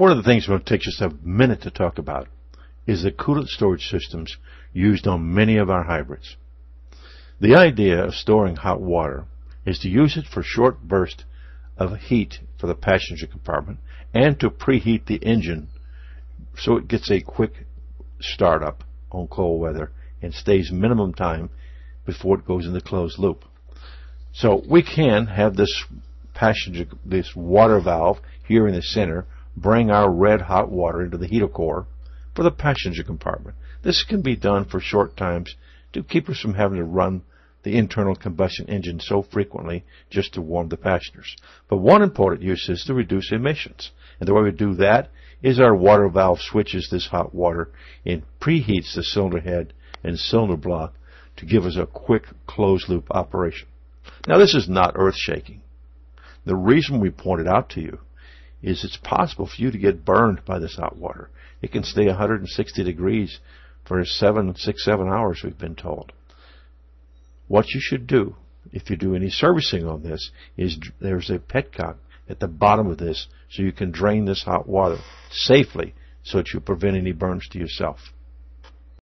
One of the things we'll take just a minute to talk about is the coolant storage systems used on many of our hybrids. The idea of storing hot water is to use it for short bursts of heat for the passenger compartment and to preheat the engine so it gets a quick startup on cold weather and stays minimum time before it goes into closed loop. So we can have this passenger, this water valve here in the center, bring our red hot water into the heater core for the passenger compartment. This can be done for short times to keep us from having to run the internal combustion engine so frequently just to warm the passengers. But one important use is to reduce emissions. And the way we do that is our water valve switches this hot water and preheats the cylinder head and cylinder block to give us a quick closed loop operation. Now this is not earth shaking. The reason we point it out to you is it's possible for you to get burned by this hot water. It can stay 160 degrees for seven, six, seven hours, we've been told. What you should do, if you do any servicing on this, is there's a petcock at the bottom of this so you can drain this hot water safely so that you prevent any burns to yourself.